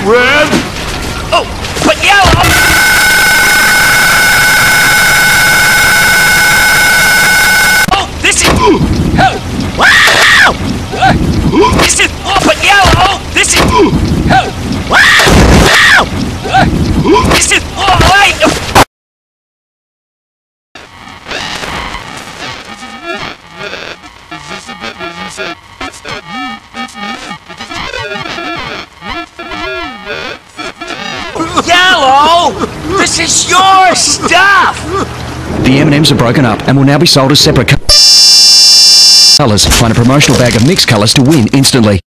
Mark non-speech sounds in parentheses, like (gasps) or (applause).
Red. Oh, but yellow! Oh, this is... (gasps) Oh, wow! (gasps) This is... Oh, but yellow! This is... (gasps) Oh, wow! This is... Oh, wait! Yellow! This is your stuff! The M&Ms are broken up and will now be sold as separate colours. Find a promotional bag of mixed colours to win instantly.